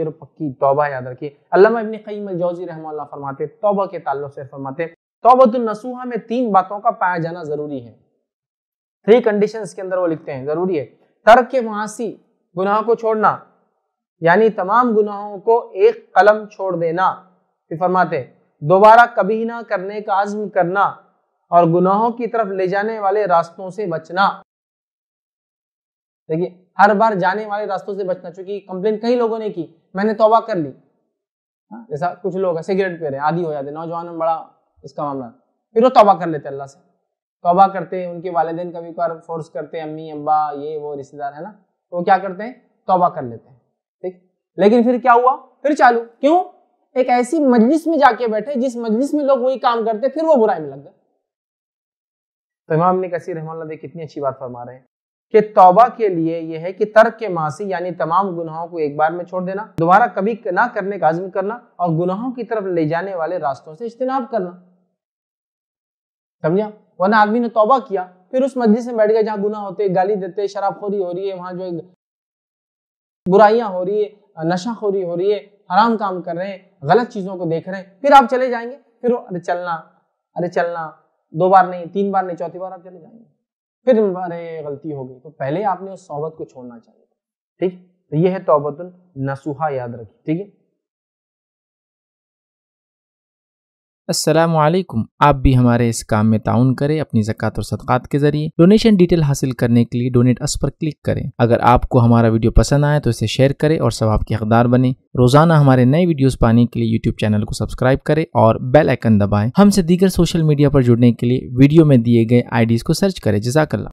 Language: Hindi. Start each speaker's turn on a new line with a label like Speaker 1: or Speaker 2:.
Speaker 1: शेर पक्की तौबा याद रखिए। अल्लामा इब्न क़य्यिम अल-जौज़ी रहमतुल्लाह फरमाते, तौबा के ताल्लुक से फरमाते तौबतुन नसूहा में तीन बातों का पाया जाना ज़रूरी है। थ्री कंडीशंस के अंदर वो लिखते हैं, ज़रूरी है। तर्क के मासी गुनाह को छोड़ना, यानी तमाम गुनाहों को एक कलम छोड़ देना। फिर फरमाते, दोबारा कभी ना करने का आज़म करना और गुनाहों की तरफ़ ले जाने वाले रास्तों से बचना। देखिए हर बार जाने वाले रास्तों से बचना क्योंकि कंप्लेन कई लोगों ने की मैंने तोबा कर ली। हाँ, जैसा कुछ लोग है सिगरेट पी रहे आदि हो जाते नौजवान में बड़ा इसका मामला फिर वो तौबा कर लेते अल्लाह से। तोबा करते हैं उनके वालदेन कभी कभार फोर्स करते हैं अम्मी अब्बा ये वो रिश्तेदार है ना? तो वो क्या करते हैं? तोबा कर लेते हैं। ठीक? लेकिन फिर क्या हुआ? फिर चालू। क्यों? एक ऐसी मजलिस में जाके बैठे जिस मजलिस में लोग वही काम करते फिर वो बुराई में लग गए। तो इमाम ने कसीर रहमान कितनी अच्छी बात फरमा रहे हैं। कि तौबा के लिए यह है कि तर्क के मासी, यानी तमाम गुनाहों को एक बार में छोड़ देना, दोबारा कभी ना करने का आज़म करना और गुनाहों की तरफ़ ले जाने वाले रास्तों से इज्तनाब करना। समझा? वरना आदमी ने तौबा किया, फिर उस मस्जिद से बैठ गया जहाँ गुना होते गाली देते शराबखोरी हो रही है, वहाँ जो बुराइयाँ हो रही है, नशाखोरी हो रही है, हराम काम कर रहे हैं, गलत चीज़ों को देख रहे हैं, फिर आप चले जाएँगे, फिर अरे चलना अरे चलना, दो बार नहीं, तीन बार नहीं, चौथी बार आप चले जाएँगे। फिर अरे गलती हो गई। तो पहले आपने उस सोहबत को छोड़ना चाहिए। ठीक? तो ये है तोबतुल नसूहा याद रखिए। ठीक है?
Speaker 2: असलकुम आप भी हमारे इस काम में ताउन करें, अपनी ज़क़़त और सदक़ात के ज़रिए। डोनेशन डिटेल हासिल करने के लिए डोनेट अस पर क्लिक करें। अगर आपको हमारा वीडियो पसंद आए तो इसे शेयर करें और सवाब के हकदार बने। रोज़ाना हमारे नए वीडियोस पाने के लिए यूट्यूब चैनल को सब्सक्राइब करें और बेल आइकन दबाएँ। हमसे दीगर सोशल मीडिया पर जुड़ने के लिए वीडियो में दिए गए आईडीज़ को सर्च करें। जजाकल्ला